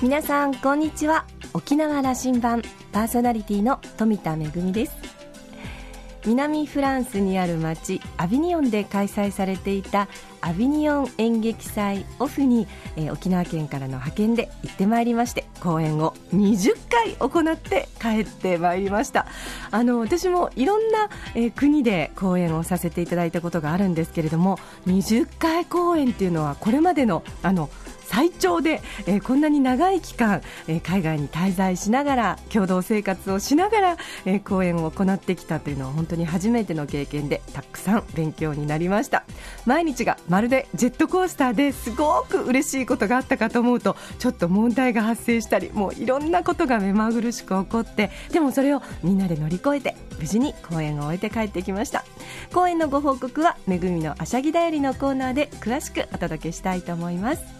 皆さんこんにちは。沖縄羅針盤パーソナリティの富田恵です。南フランスにある町アビニオンで開催されていたアビニオン演劇祭オフに、えー、沖縄県からの派遣で行ってまいりまして公演を20回行って帰ってまいりました。あの私もいろんな、えー、国で公演をさせていただいたことがあるんですけれども20回公演っていうのはこれまでのあの最長で、えー、こんなに長い期間、えー、海外に滞在しながら共同生活をしながら、えー、講演を行ってきたというのは本当に初めての経験でたくさん勉強になりました。毎日がまるでジェットコースターですごく嬉しいことがあったかと思うとちょっと問題が発生したりもういろんなことが目まぐるしく起こってでもそれをみんなで乗り越えて無事に公演を終えて帰ってきました。公演のご報告はめぐみのあしゃぎだよりのコーナーで詳しくお届けしたいと思います。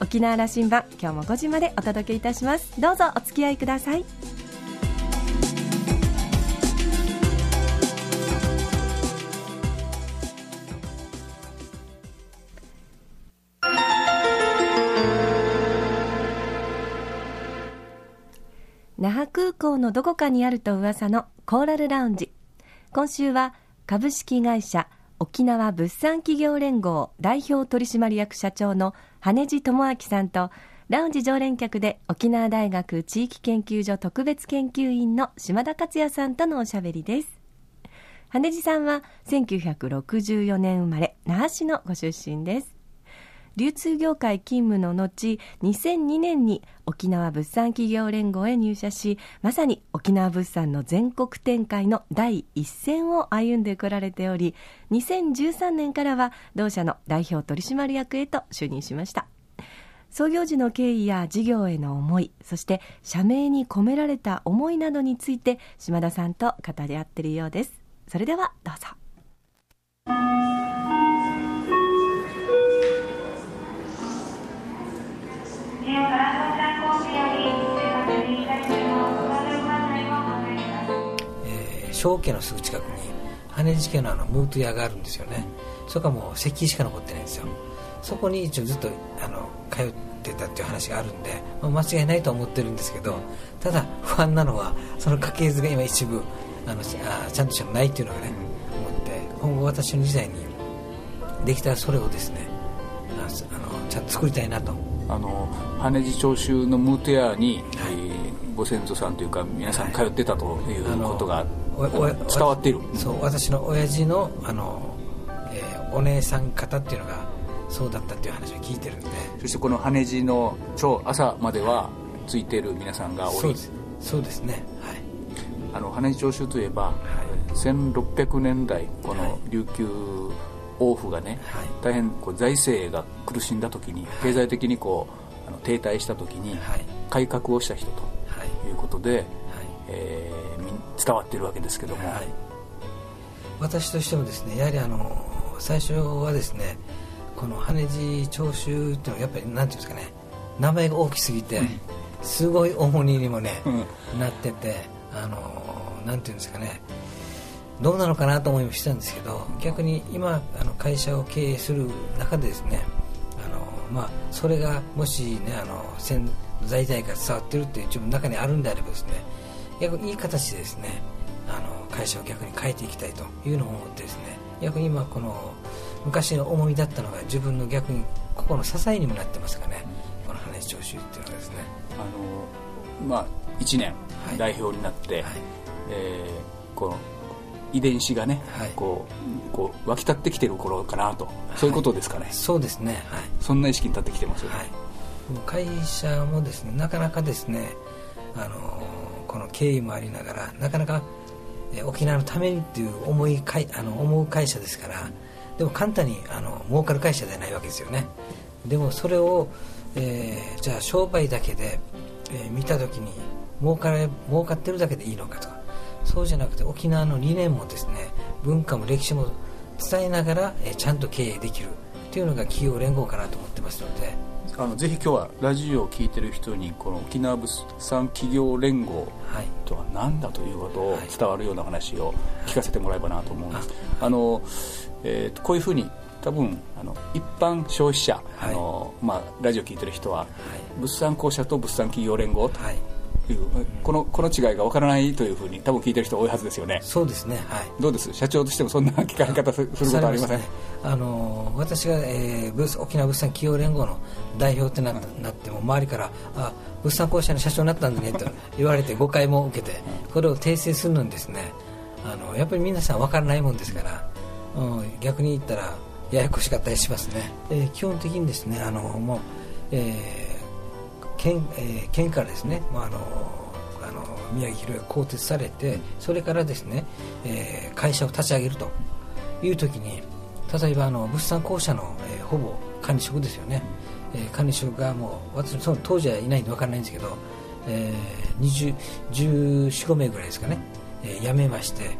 沖縄羅針盤今日も5時までお届けいたします。どうぞお付き合いください。那覇空港のどこかにあると噂のコーラルラウンジ。今週は株式会社沖縄物産企業連合代表取締役社長の羽地智明さんとラウンジ常連客で沖縄大学地域研究所特別研究員の島田克也さんとのおしゃべりです。羽地さんは1964年生まれ那覇市のご出身です。流通業界勤務の後2002年に沖縄物産企業連合へ入社しまさに沖縄物産の全国展開の第一線を歩んでこられており2013年からは同社の代表取締役へと就任しました。創業時の経緯や事業への思いそして社名に込められた思いなどについて島田さんと語り合っているようです。それではどうぞ。正家のすぐ近くに羽地家のあのムート屋があるんですよね。そこはもう石器しか残ってないんですよ。そこに一応ずっとあの通ってたっていう話があるんで、まあ、間違いないと思ってるんですけどただ不安なのはその家系図が今一部あのあちゃんとしたのないっていうのがね思って今後私の時代にできたらそれをですねあのちゃんと作りたいなとあの羽地長州のムート屋に、はい、ご先祖さんというか皆さん通ってたということが、はい伝わっている。そう私の親父のあの、えー、お姉さん方っていうのがそうだったっていう話を聞いてるんで。そしてこの羽地の超朝まではついている皆さんがおりそうです。ね。はい。あの羽地長州といえば、はい、1600年代この琉球王府がね、はい、大変こう財政が苦しんだ時に、経済的にこうあの停滞した時に、改革をした人とい。うことで、はい。えー伝わっているわけですけども、はい、私としてもですねやはりあの最初はですねこの羽地長州っていうのはやっぱりなんていうんですかね名前が大きすぎて、すごい重荷にもね、うん、なっててあのなんていうんですかねどうなのかなと思いもしたんですけど逆に今あの会社を経営する中でですねあの、まあ、それがもしねあの在体が伝わってるっていう自分の中にあるんであればですね逆にいい形でですねあの会社を逆に変えていきたいというのを思ってですね逆に今この昔の思いだったのが自分の逆にここの支えにもなってますかね、この羽長州っていうのがですね。あのまあ1年代表になって、はいはい、えー、この遺伝子がね、はい、こうこう湧き立ってきてる頃かなと。そういうことですかね、そうですね、はい、そんな意識に立ってきてます、はい、会社もですねなかなかですねあのこの経緯もありながらなかなか、え沖縄のためにっていう思いかいあの思う会社ですからでも簡単にあの儲かる会社ではないわけですよね。でもそれを、えー、じゃあ商売だけで、えー、見た時に儲かれ儲かってるだけでいいのかとかそうじゃなくて沖縄の理念もですね文化も歴史も伝えながら、えー、ちゃんと経営できるっていうのが企業連合かなと思ってますので。あのぜひ今日はラジオを聴いてる人にこの沖縄物産企業連合とは何だということを伝わるような話を聞かせてもらえばなと思うんです、あの、えー、こういうふうに多分あの一般消費者、あのまあ、ラジオ聞いてる人は、物産公社と物産企業連合という、このこの違いが分からないというふうに多分聞いてる人多いはずですよね。そうですね、はい、どうです？社長としてもそんな聞かれ方することありません、ね、あの私が、えー、沖縄物産企業連合の代表ってな,、なっても周りからあ物産公社の社長になったんだねと言われて誤解も受けてこれを訂正するのにですねあのやっぱり皆さん分からないもんですから、うん、逆に言ったらややこしかったりしますね、えー、基本的にですねあのもう、えー、県えー、県からですね、まあ、あのあの宮城宏が更迭されてそれからですね、えー、会社を立ち上げるという時に例えばあの物産公社の、えー、ほぼ管理職ですよね、えー、管理職がもう私その当時はいないんで分からないんですけど、えー、1415名ぐらいですかね、えー、辞めまして、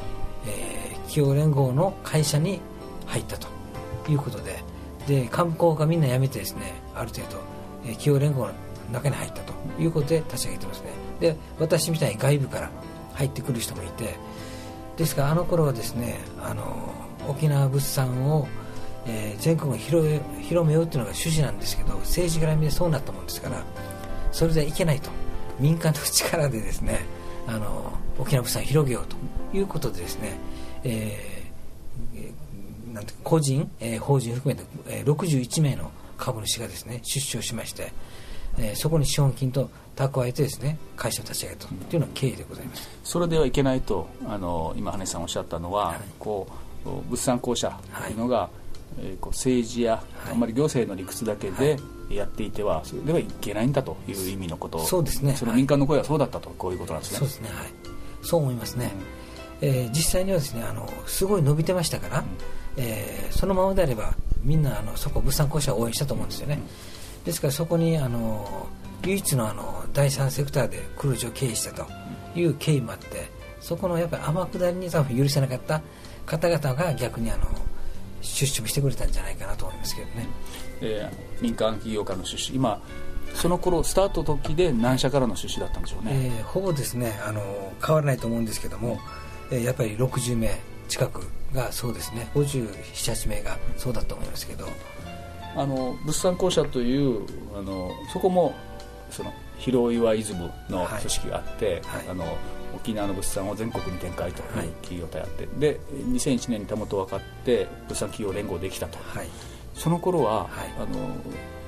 えー、企業連合の会社に入ったということでで観光がみんな辞めてですねある程度、えー、企業連合の中に入ったということで立ち上げてますね。で私みたいに外部から入ってくる人もいてですからあの頃はですねあの沖縄物産を、えー、全国に広めようというのが趣旨なんですけど政治から見てそうなったもんですからそれではいけないと。民間の力でですねあの沖縄物産を広げようということでですね、えー、なんて個人、えー、法人含めて、えー、61名の株主がですね出資をしまして、えー、そこに資本金と蓄えてですね会社を立ち上げたというのが経緯でございます、それではいけないとあの今羽根さんおっしゃったのは、はい、こう物産公社というのが、はい、えー、こう政治や、はい、あんまり行政の理屈だけで、やっていてはそれではいけないんだという意味のこと。そうですね。その民間の声はそうだったと、こういうことなんですね。そうですね。はい。そう思いますね、うん、えー、実際にはですねあのすごい伸びてましたから、うん、えー、そのままであればみんなあのそこ物産公社を応援したと思うんですよね、うん、ですからそこにあの唯一のあの第三セクターでクルーズを経営したという経緯もあってそこのやっぱり天下りに多分許せなかった方々が逆にあの出資もしてくれたんじゃないかなと思いますけどね、えー、民間企業からの出資今その頃スタート時で何社からの出資だったんでしょうね、えー、ほぼですねあの変わらないと思うんですけども、えー、やっぱり60名近くがそうですね578名がそうだと思いますけどあの物産公社というあのそこもその広岩イズムの組織があって、はい。はい、あの沖縄の物産を全国に展開という企業とやって、はい、で2001年にたもと分かって物産企業連合できたと、はい、その頃は、はい、あの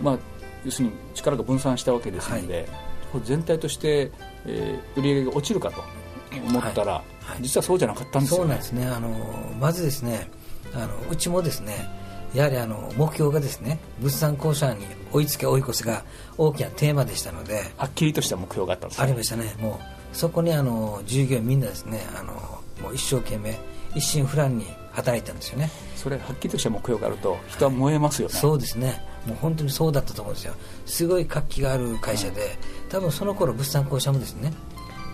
まあ、要するに力が分散したわけですので、全体として、えー、売り上げが落ちるかと思ったら、実はそうじゃなかったんですよね。そうなんですね。あのまずですねあのうちもですねやはりあの目標がですね物産公社に追いつけ追い越せが大きなテーマでしたのではっきりとした目標があったんです、ね、ありましたね。もうそこにあの従業員みんなですねあのもう一生懸命一心不乱に働いたんですよね。それはっきりとした目標があると人は燃えますよね、はい、そうですね。もう本当にそうだったと思うんですよ。すごい活気がある会社で、うん、多分その頃物産公社もですね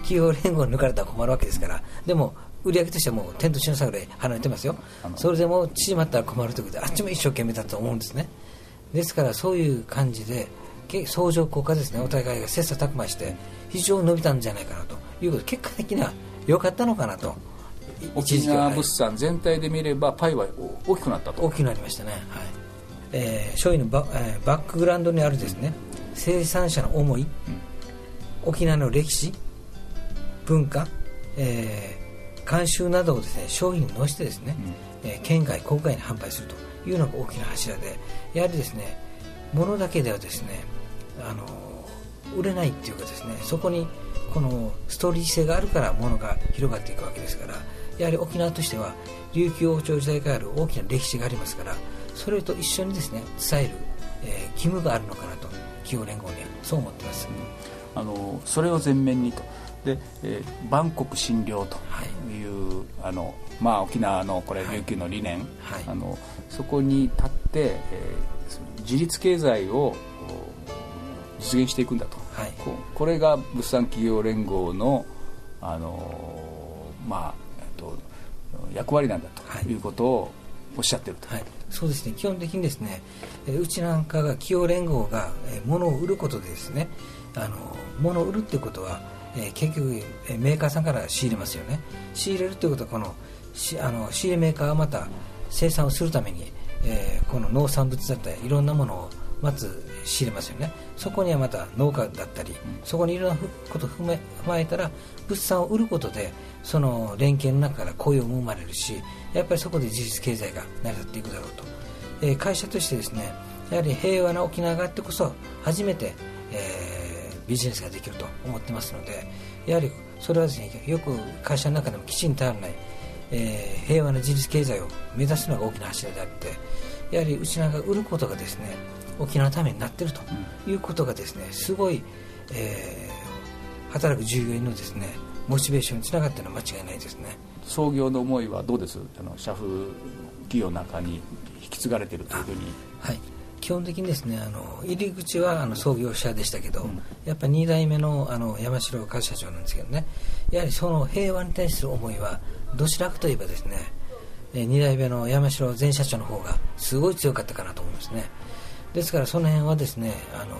企業連合に抜かれたら困るわけですから。でも売り上げとしてはもう天と地の差ぐらい離れてますよ。それでも縮まったら困るということであっちも一生懸命だと思うんですね。ですからそういう感じで相乗効果ですね。お互いが切磋琢磨して非常に伸びたんじゃないかなということ結果的には良かったのかなと。沖縄物産全体で見ればパイは大きくなったと。大きくなりましたね。はい。えー、商品のバ,、えー、バックグラウンドにあるですね。生産者の思い、うん、沖縄の歴史。文化、え慣習などをですね商品に載せてですね、うん、えー、県外国外に販売するというのが大きな柱でやはりですね物だけではですねあの売れないっていうかですねそこにこのストーリー性があるから物が広がっていくわけですからやはり沖縄としては琉球王朝時代からある大きな歴史がありますからそれと一緒にですね伝える、えー、義務があるのかなと企業連合にはそう思ってます、あのそれを前面にとで、えー、万国診療という、はい、あのまあ、沖縄のこれ琉球の理念、はい、あのそこに立って、えー、自立経済を実現していくんだと、はい、ここれが物産企業連合の、あのまあえっと、役割なんだとい。うことをおっしゃってると、はい、そうですね。基本的にですねうちなんかが企業連合が物を売ることでですねあの物を売るっていうことはえー、結局、えー、メーカーさんから仕入れますよね。仕入れるということはこのしあの仕入れメーカーはまた生産をするために、えー、この農産物だったりいろんなものをまず仕入れますよね。そこにはまた農家だったり、そこにいろんなことを踏ま踏まえたら物産を売ることでその連携の中から雇用も生まれるしやっぱりそこで事実経済が成り立っていくだろうと、えー、会社としてですねやはり平和な沖縄があってこそ初めて、えー、ビジネスができると思ってますのでやはりそれはですねよく会社の中でもきちんと頼らない、えー、平和な自立経済を目指すのが大きな柱であってやはりうちなんか売ることがですね沖縄のためになっているということがですねすごい、えー、働く従業員のですねモチベーションにつながっているのは間違いないですね。創業の思いはどうです？あの社風企業の中に引き継がれているというふうに。はい基本的にですねあの入り口はあの創業者でしたけど、うん、やっぱり2代目のあの山城和社長なんですけどね。やはりその平和に対する思いはどちらかといえばですね2代目の山城前社長の方がすごい強かったかなと思いますね。ですからその辺はですねあの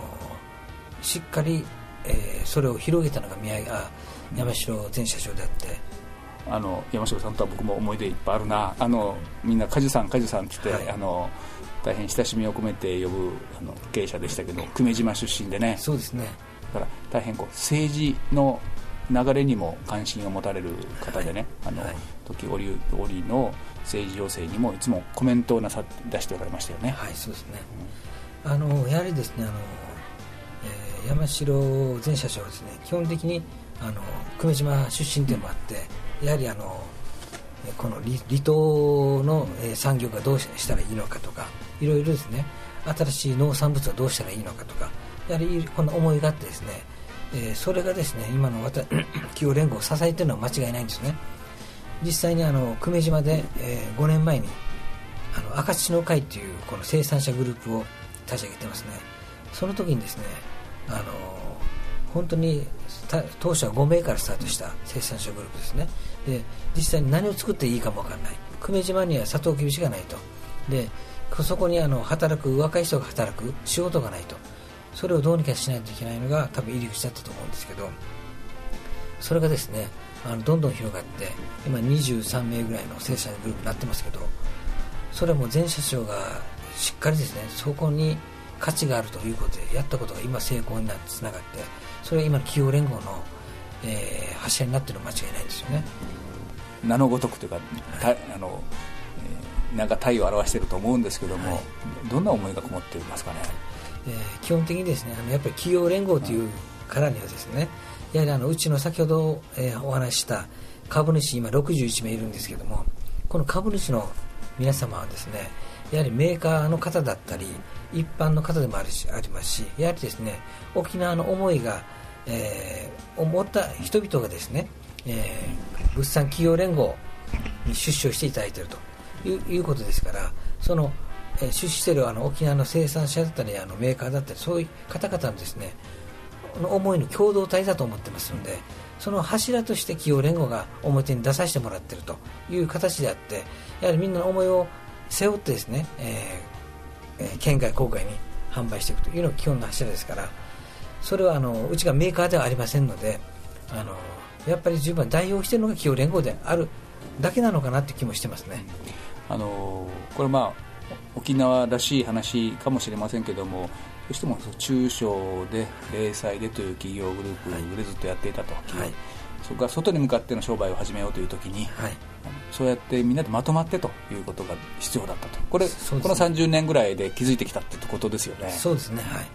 しっかり、えー、それを広げたのが宮あ山城前社長であって。あの山城さんとは僕も思い出いっぱいあるな。あのみんな梶さん梶さんって言って、はい、あの大変親しみを込めて呼ぶあの経営者でしたけど久米島出身でね。そうですね。だから大変こう政治の流れにも関心を持たれる方でね、はい、あの、はい、時折折の政治情勢にもいつもコメントをなさ出しておられましたよね。はいそうですね、うん、あのやはりですねあの、えー、山城前社長はですね基本的にあの久米島出身でもあって、うん、やはりあのこの離島の産業がどうしたらいいのかとかいろいろですね。新しい農産物はどうしたらいいのかとかやはりこの思いがあってですね、えー、それがですね今の 企業連合を支えているのは間違いないんですね。実際にあの久米島で、えー、5年前にあの赤土の会というこの生産者グループを立ち上げてますね。その時にですねあの本当に当初は5名からスタートした生産者グループですね。で実際に何を作っていいかも分からない。久米島にはサトウキビしかないと。でそこにあの働く若い人が働く仕事がないと。それをどうにかしないといけないのが多分入り口だったと思うんですけど。それがですねあのどんどん広がって今23名ぐらいの生産者グループになってますけど。それも前社長がしっかりですねそこに価値があるということでやったことが今成功になってつながってそれが今の企業連合の、えー、柱になっているのは間違いないですよね。名のごとくというか、はい、あのなんか体を表していると思うんですけども、はい、どんな思いがこもっていますかね、えー、基本的にですねあのやっぱり企業連合というからにはですね、やはりあのうちの先ほど、えー、お話しした株主今61名いるんですけどもこの株主の皆様はですねやはりメーカーの方だったり一般の方でもあるしありますしやはりですね沖縄の思いが、えー、思った人々がですね、えー、物産企業連合に出資をしていただいているということですからその、えー、出資しているあの沖縄の生産者だったりあのメーカーだったりそういう方々のですねの思いの共同体だと思ってますのでその柱として企業連合が表に出させてもらっているという形であってやはりみんなの思いを背負ってですね、えーえー、県外郊外に販売していくというのが基本の柱ですからそれはあのうちがメーカーではありませんのであのやっぱり十分代表しているのが企業連合であるだけなのかなという気もしてますね。あのこれまあ沖縄らしい話かもしれませんけどもどうしても中小で零細でという企業グループでずっとやっていたと、はい、そこが外に向かっての商売を始めようという時に、はい、そうやってみんなでまとまってということが必要だったと。これ、ね、この30年ぐらいで気づいてきたってことですよね。そうですね。はい。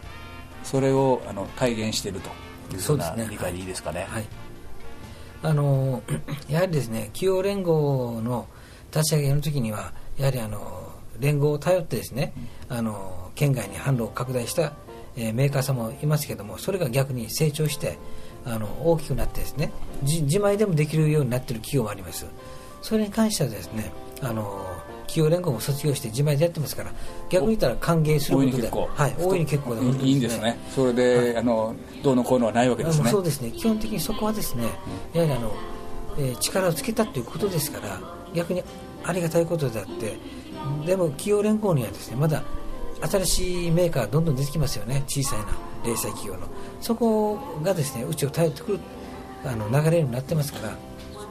それをあの体現しているというような理解でいいですかね、はい、あの やはりですね企業連合の立ち上げの時にはやはりあの連合を頼ってですね、あの県外に販路を拡大した、えー、メーカーさんもいますけどもそれが逆に成長してあの大きくなってですね自前でもできるようになっている企業もありますそれに関してはですねあの企業連合も卒業して自前でやってますから逆に言ったら歓迎することではい、大いに結構で、ね、いいんですね。それで、はい、あのどうのこうのはないわけですね。そうですね。基本的にそこはですね、やはりあの、えー、力をつけたということですから逆にありがたいことであってでも企業連合にはですねまだ新しいメーカーどんどん出てきますよね。小さいな零細企業の。そこがですねうちを頼ってくるあの流れになってますから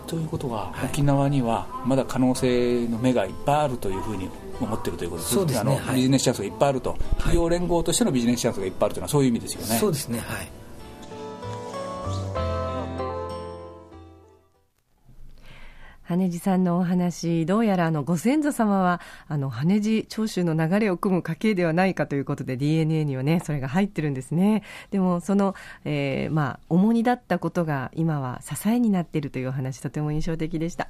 ということは、はい、沖縄にはまだ可能性の目がいっぱいあるというふうに持ってるということですそうですね、はい、ビジネスチャンスがいっぱいあると、企業連合としてのビジネスチャンスがいっぱいあるというのはそういう意味ですよね。そうですね。はい羽地さんのお話、どうやらあのご先祖様は、あの羽地長州の流れを組む家系ではないかということで DNA にはね、それが入ってるんですね。でも、その、えー、まあ、重荷だったことが今は支えになっているというお話、とても印象的でした。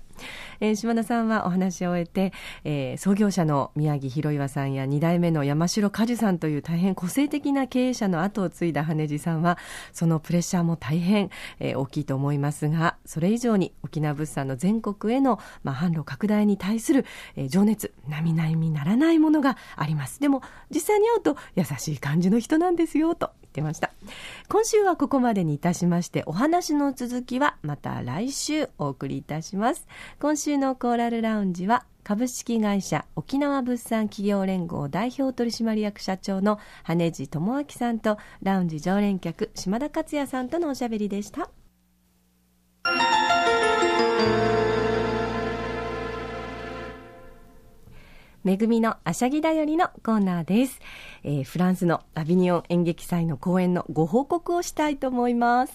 えー、島田さんはお話を終えて、えー、創業者の宮城博岩さんや2代目の山城果樹さんという大変個性的な経営者の後を継いだ羽地さんは、そのプレッシャーも大変、えー、大きいと思いますが、それ以上に沖縄物産の全国への、まあ、販路拡大に対する、えー、情熱、並々にならないものがあります。でも、実際に会うと優しい感じの人なんですよ、と言ってました。今週はここまでにいたしまして、お話の続きはまた来週お送りいたします。今週のコーラルラウンジは、株式会社沖縄物産企業連合代表取締役社長の羽地智明さんとラウンジ常連客島田克也さんとのおしゃべりでした。めぐみのあしゃぎだよりのコーナーです、えー、フランスのアビニオン演劇祭の公演のご報告をしたいと思います、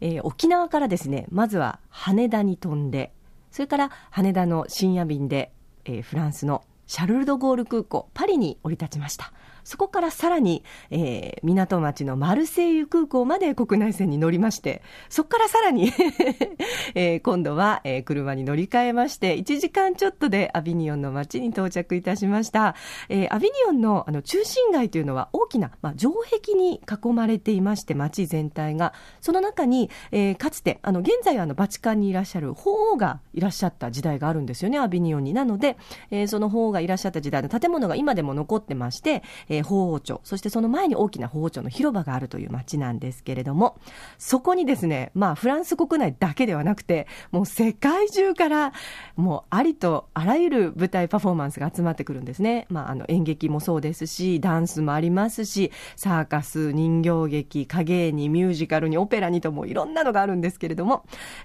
えー、沖縄からですねまずは羽田に飛んでそれから羽田の深夜便で、えー、フランスのシャルル・ド・ゴール空港パリに降り立ちました。そこからさらに、えー、港町のマルセイユ空港まで国内線に乗りまして、そこからさらに えー、今度は、えー、車に乗り換えまして、1時間ちょっとでアビニオンの街に到着いたしました。えー、アビニオンのあの中心街というのは大きな、まあ、城壁に囲まれていまして、街全体が。その中に、えー、かつて、あの、現在はあの、バチカンにいらっしゃる法王がいらっしゃった時代があるんですよね、アビニオンに。なので、えー、その法王がいらっしゃった時代の建物が今でも残ってまして、法王町、そしてその前に大きな法王町の広場があるという街なんですけれども、そこにですね、まあフランス国内だけではなくて、もう世界中からもうありとあらゆる舞台パフォーマンスが集まってくるんですね。まああの演劇もそうですし、ダンスもありますし、サーカス、人形劇、影絵に、ミュージカルに、オペラにともいろんなのがあるんですけれども、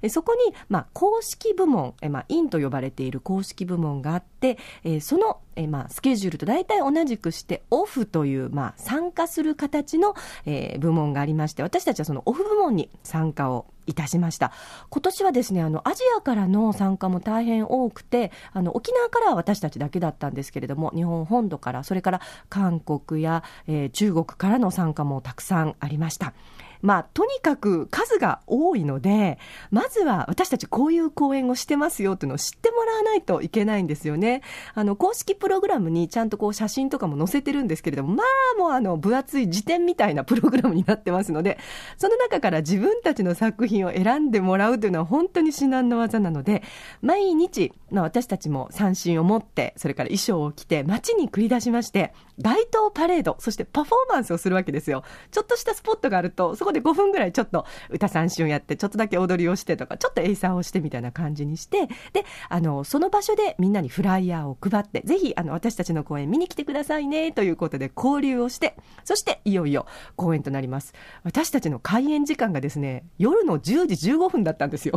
そこに、まあ公式部門、まあインと呼ばれている公式部門があって、そのえまあ、スケジュールと大体同じくして、オフという、まあ、参加する形の、えー、部門がありまして、私たちはそのオフ部門に参加をいたしました。今年はですね、あの、アジアからの参加も大変多くて、あの、沖縄からは私たちだけだったんですけれども、日本本土から、それから韓国や、えー、中国からの参加もたくさんありました。まあ、とにかく数が多いので、まずは私たちこういう講演をしてますよっていうのを知ってもらわないといけないんですよね。あの、公式プログラムにちゃんとこう写真とかも載せてるんですけれども、まあもうあの、分厚い辞典みたいなプログラムになってますので、その中から自分たちの作品を選んでもらうというのは本当に至難の技なので、毎日、まあ私たちも三振を持って、それから衣装を着て街に繰り出しまして、街頭パレード、そしてパフォーマンスをするわけですよ。ちょっとしたスポットがあると、そこで5分ぐらいちょっと歌三振をやって、ちょっとだけ踊りをしてとか、ちょっとエイサーをしてみたいな感じにして、で、あの、その場所でみんなにフライヤーを配って、ぜひ、あの、私たちの公演見に来てくださいね、ということで交流をして、そしていよいよ公演となります。私たちの開演時間がですね、夜の10時15分だったんですよ。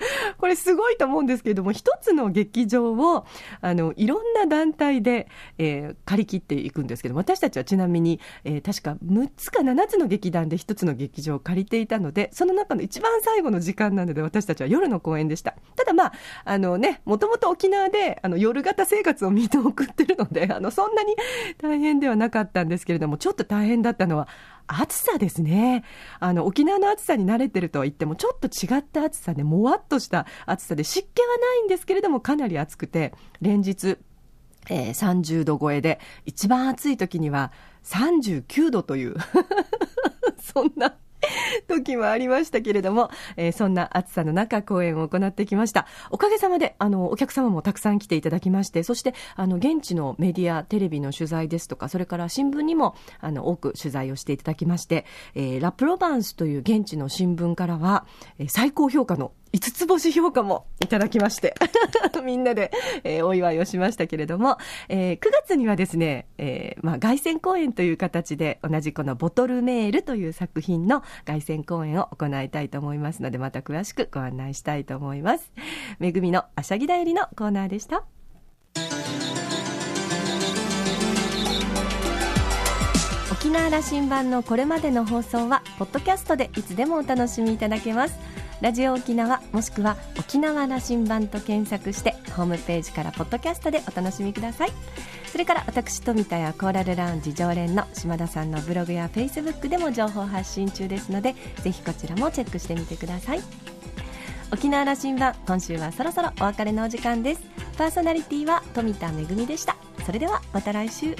これすごいと思うんですけれども、一つの劇場を、あの、いろんな団体で、えー、借り切っていくんですけど、私たちはちなみに、えー、確か6つか7つの劇団で一つの劇場を借りていたので、その中の一番最後の時間なので、私たちは夜の公演でした。ただまあ、あのね、もともと沖縄で、あの、夜型生活をみんな送ってるので、あの、そんなに大変ではなかったんですけれども、ちょっと大変だったのは、暑さですね。あの、沖縄の暑さに慣れてるとは言っても、ちょっと違った暑さで、もわっとした暑さで、湿気はないんですけれども、かなり暑くて、連日、えー、30度超えで、一番暑い時には39度という そんな 時もありましたけれども、えー、そんな暑さの中、公演を行ってきました。おかげさまで、あの、お客様もたくさん来ていただきまして、そして、あの、現地のメディア、テレビの取材ですとか、それから新聞にも、あの、多く取材をしていただきまして、えー、ラ・プロバンスという現地の新聞からは、えー、最高評価の5つ星評価もいただきまして みんなで、えー、お祝いをしましたけれども、えー、9月にはですね、えー、まあ、凱旋公演という形で、同じこのボトルメールという作品の凱旋公演を行いたいと思いますので、また詳しくご案内したいと思います。めぐみのあしゃぎだよりのコーナーでした。沖縄羅針盤のこれまでの放送は、ポッドキャストでいつでもお楽しみいただけます。ラジオ沖縄もしくは沖縄羅針盤と検索してホームページからポッドキャストでお楽しみください。それから私富田やコーラルラウンジ常連の島田さんのブログやフェイスブックでも情報発信中ですのでぜひこちらもチェックしてみてください。沖縄羅針盤今週はそろそろお別れのお時間です。パーソナリティは富田恵でした。それではまた来週。